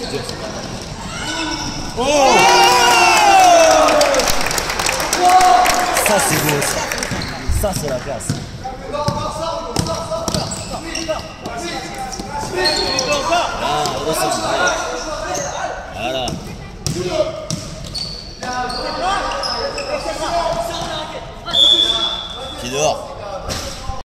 Oh Ça c'est beau ça. Ça c'est la classe. Pied dehors.